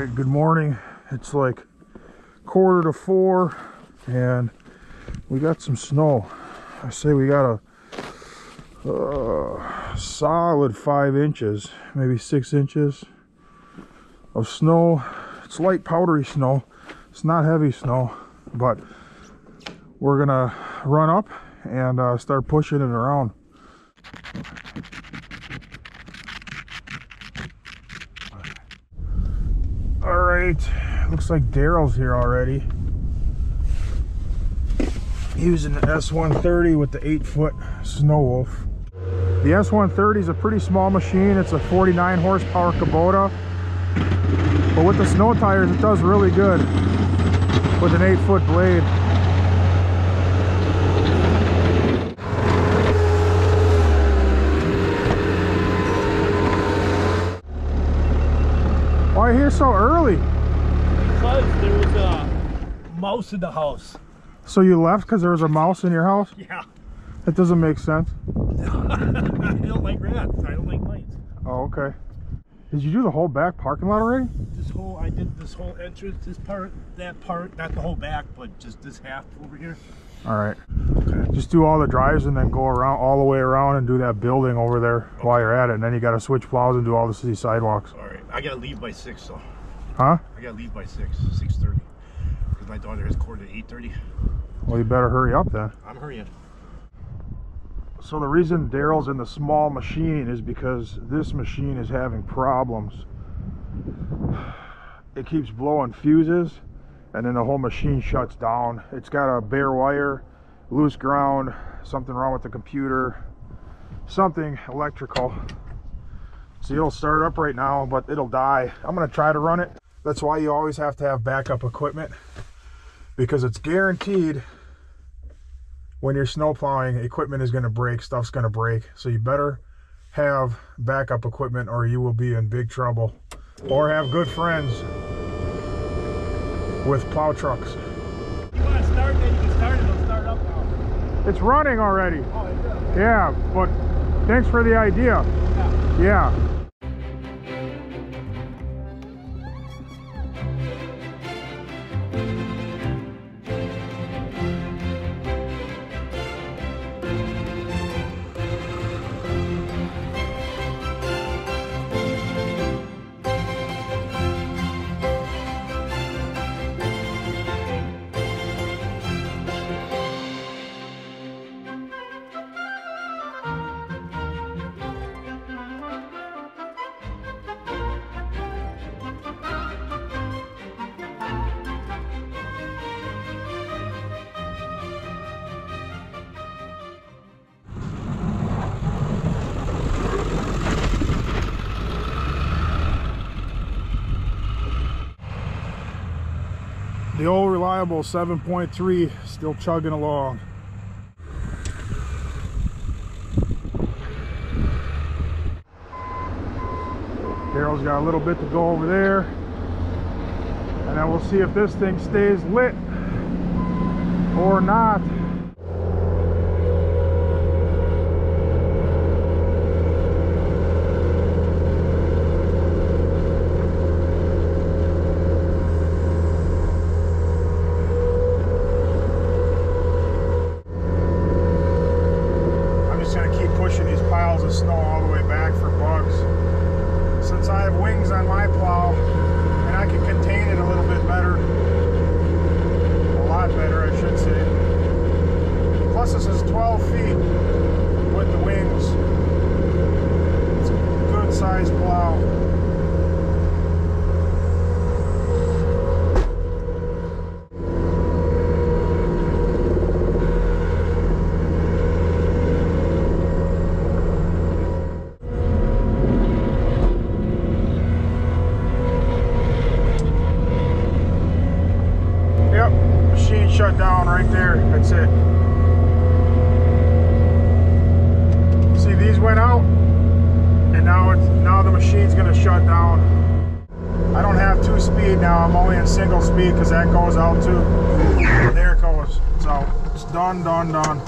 right, good morning. It's like quarter to four and we got some snow. I say we got a uh, solid five inches, maybe six inches of snow. It's light powdery snow. It's not heavy snow, but we're gonna run up and uh, start pushing it around. All right, looks like Daryl's here already. Using the S130 with the eight foot Snow Wolf. The S130 is a pretty small machine. It's a 49 horsepower Kubota. But with the snow tires, it does really good with an eight foot blade. Are here so early? Because there was a mouse in the house. So you left because there was a mouse in your house? Yeah. That doesn't make sense. I don't like rats. I don't like mice. Oh, okay. Did you do the whole back parking lot already? This whole, I did this whole entrance, this part, that part, not the whole back, but just this half over here. All right. Just do all the drives and then go around all the way around and do that building over there while you're at it. And then you got to switch plows and do all the city sidewalks. All right. I gotta leave by six, so Huh? I gotta leave by six, six thirty, because my daughter has court at eight thirty. Well, you better hurry up then. I'm hurrying. So the reason Daryl's in the small machine is because this machine is having problems. It keeps blowing fuses and then the whole machine shuts down. It's got a bare wire, loose ground, something wrong with the computer, something electrical. So it'll start up right now, but it'll die. I'm gonna try to run it. That's why you always have to have backup equipment because it's guaranteed when you're snow plowing, equipment is to break, stuff's to break. So you better have backup equipment or you will be in big trouble. Or have good friends with plow trucks. You want to start, then you can start it. It'll start up now. It's running already. Oh, it. Yeah, but thanks for the idea. Yeah. Yeah. Old reliable 7.3 still chugging along. Daryl's got a little bit to go over there. And then we'll see if this thing stays lit or not. I'm just gonna keep pushing these piles of snow all the way back for bugs. Since I have wings on my plow and I can contain it a little bit better, a lot better I should say. Plus this is 12 feet with the wings. It's a good sized plow. Yep, machine shut down right there. That's it. See, these went out, and now it's now the machine's gonna shut down. I don't have two speed now. I'm only in single speed because that goes out too. There it goes. Out. It's done, done, done.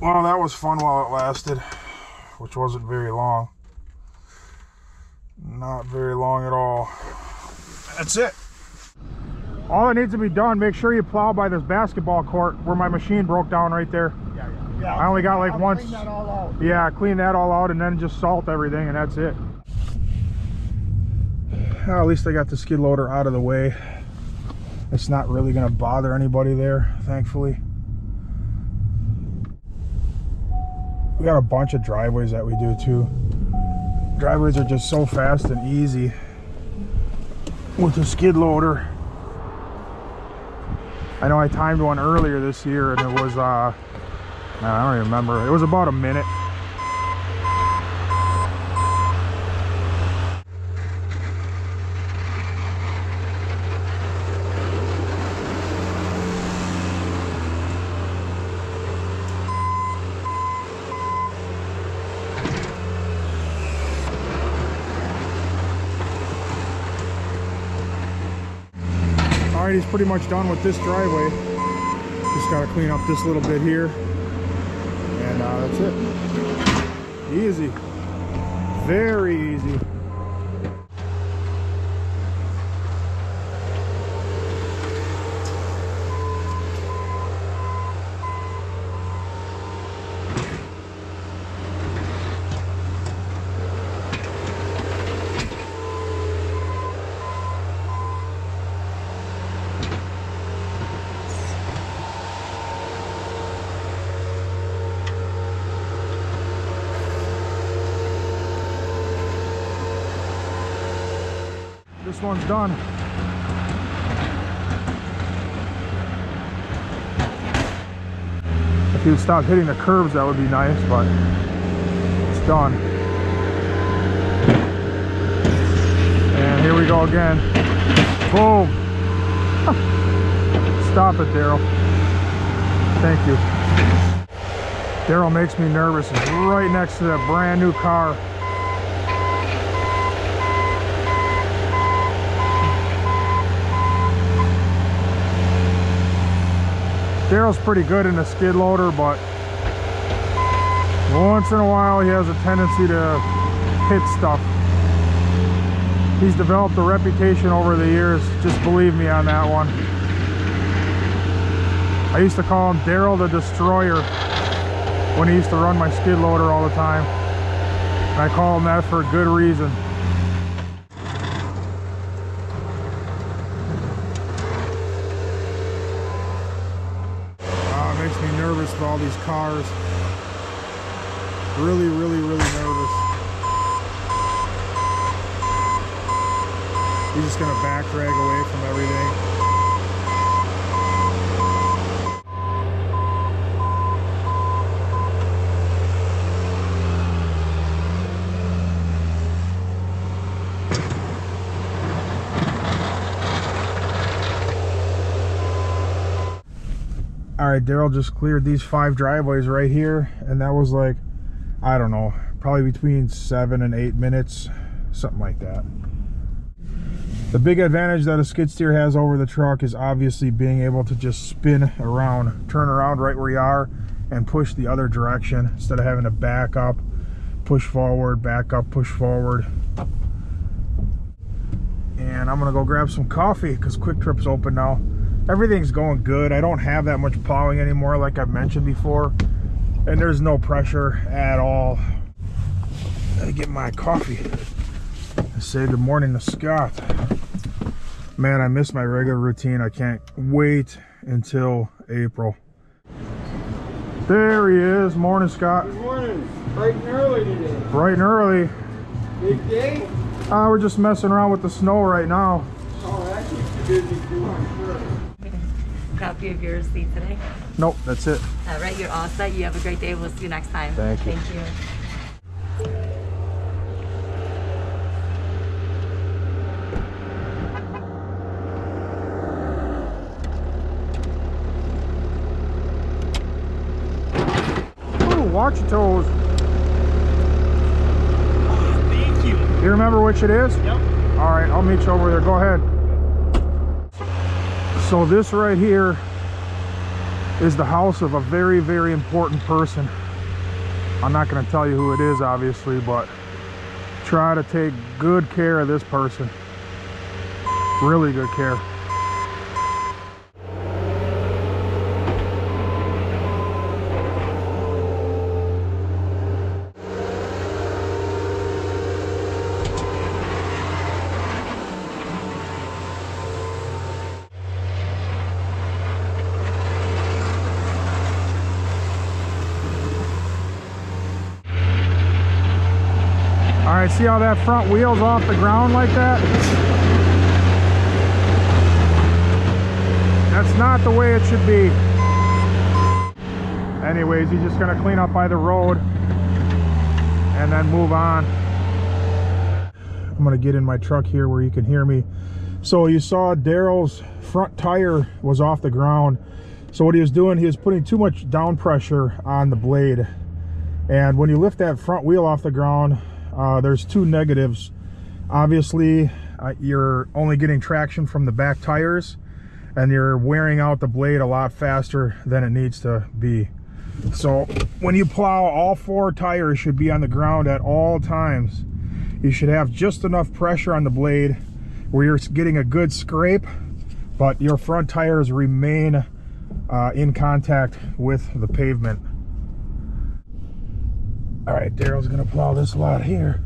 Well, that was fun while it lasted, which wasn't very long. Not very long at all. That's it. All that needs to be done, make sure you plow by this basketball court where my machine broke down right there. Yeah. I only got like I'll once- Clean that all out. Yeah, clean that all out and then just salt everything and that's it. Well, at least I got the skid loader out of the way. It's not really gonna bother anybody there, thankfully. We got a bunch of driveways that we do too. Driveways are just so fast and easy with the skid loader. I know I timed one earlier this year and it was uh I don't remember. It was about a minute. All right, he's pretty much done with this driveway. Just got to clean up this little bit here. That's it. Easy. Very easy. One's done. If would stop hitting the curves, that would be nice, but it's done. And here we go again. Boom. Stop it, Daryl. Thank you. Daryl makes me nervous. He's right next to that brand new car. Daryl's pretty good in a skid loader, but once in a while he has a tendency to hit stuff. He's developed a reputation over the years, just believe me on that one. I used to call him Daryl the Destroyer when he used to run my skid loader all the time. And I call him that for a good reason. Ah, it makes me nervous with all these cars. Really, really, really nervous. He's just gonna back drag away from everything. Daryl just cleared these five driveways right here and that was like i don't know probably between seven and eight minutes something like that. The big advantage that a skid steer has over the truck is obviously being able to just spin around turn around right where you are and push the other direction instead of having to back up push forward back up push forward. And i'm gonna go grab some coffee because Kwik Trip's open now everything's going good. I don't have that much plowing anymore, like I've mentioned before, and there's no pressure at all. Me get my coffee. I say good morning to Scott. Man, I miss my regular routine. I can't wait until April. There he is. Morning, Scott. Good morning. Bright and early today. Bright and early. Big day? Uh, we're just messing around with the snow right now. Oh, that keeps you busy too. Copy of your receipt today. Nope, that's it. All right, you're all set. You have a great day. We'll see you next time. Thank you. Thank you. Ooh, watch your toes. Oh, thank you. You remember which it is? Yep. All right, I'll meet you over there. Go ahead. So this right here is the house of a very, very important person. I'm not going to tell you who it is, obviously, but try to take good care of this person. Really good care. See how that front wheel's off the ground like that? That's not the way it should be. Anyways, he's just gonna clean up by the road and then move on. I'm gonna get in my truck here where you can hear me. So you saw Daryl's front tire was off the ground. So what he was doing, he was putting too much down pressure on the blade. And when you lift that front wheel off the ground, uh, there's two negatives. Obviously, uh, you're only getting traction from the back tires and you're wearing out the blade a lot faster than it needs to be. So when you plow, all four tires should be on the ground at all times. You should have just enough pressure on the blade where you're getting a good scrape, but your front tires remain uh, in contact with the pavement. All right, Daryl's gonna plow this lot here.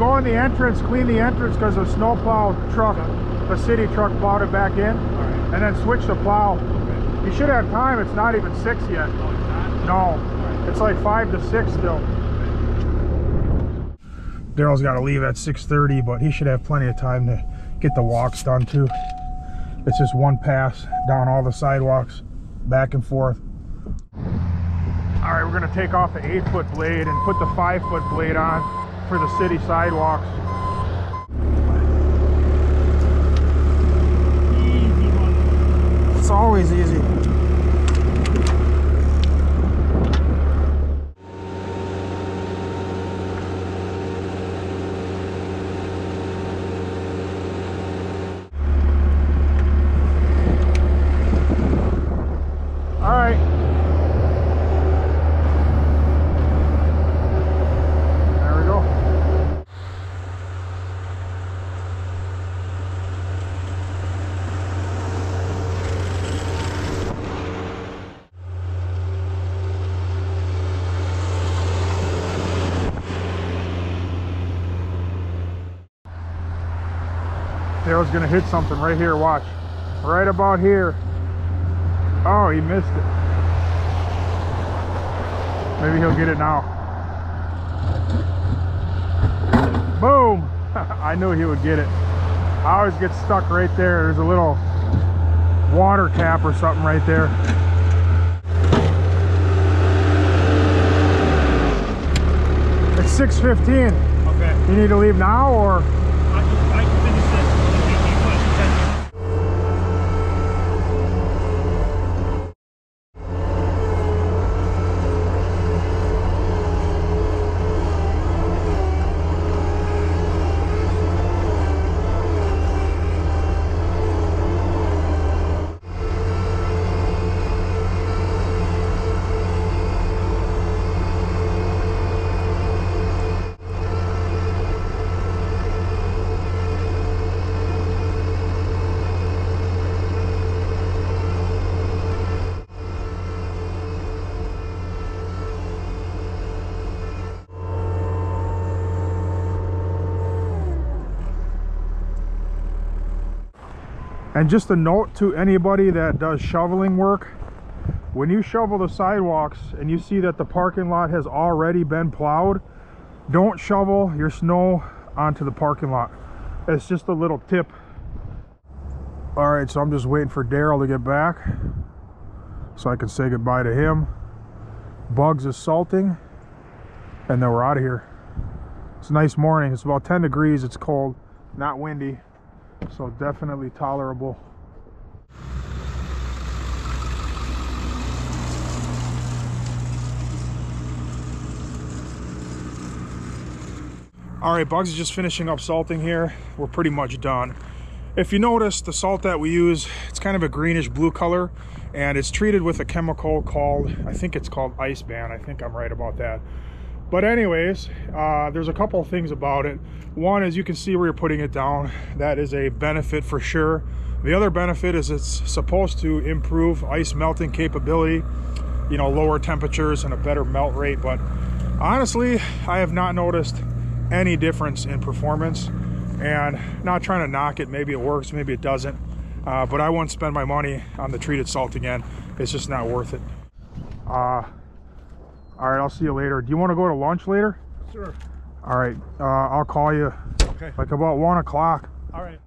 Go in the entrance, clean the entrance because the snowplow truck, the city truck plowed it back in, and then switch the plow. You should have time. It's not even six yet. Oh, it's not? No, it's like five to six still. Daryl's got to leave at 6:30, but he should have plenty of time to get the walks done too. It's just one pass down all the sidewalks, back and forth. All right, we're gonna take off the eight foot blade and put the five foot blade on for the city sidewalks. It's always easy. All right. There we go. Daryl's gonna hit something right here, watch. Right about here. Oh, he missed it. Maybe he'll get it now. Boom! I knew he would get it. I always get stuck right there. There's a little water cap or something right there. It's 6.15. Okay. You need to leave now or? And just a note to anybody that does shoveling work, when you shovel the sidewalks and you see that the parking lot has already been plowed, don't shovel your snow onto the parking lot. It's just a little tip. All right, so I'm just waiting for Daryl to get back so I can say goodbye to him. Bugs is salting, and then we're out of here. It's a nice morning. It's about 10 degrees. It's cold, not windy, so definitely tolerable. All right, Bugs is just finishing up salting here. We're pretty much done. If you notice, the salt that we use, it's kind of a greenish blue color, and it's treated with a chemical called, I think it's called Ice Ban. I think I'm right about that. But anyways, uh, there's a couple of things about it. One is you can see where you're putting it down. That is a benefit for sure. The other benefit is it's supposed to improve ice melting capability, you know, lower temperatures and a better melt rate. But honestly, I have not noticed any difference in performance and not trying to knock it. Maybe it works, maybe it doesn't. Uh, but I won't spend my money on the treated salt again. It's just not worth it. Uh, all right, I'll see you later. Do you want to go to lunch later? Sure. All right, uh, I'll call you Okay. like about one o'clock. All right.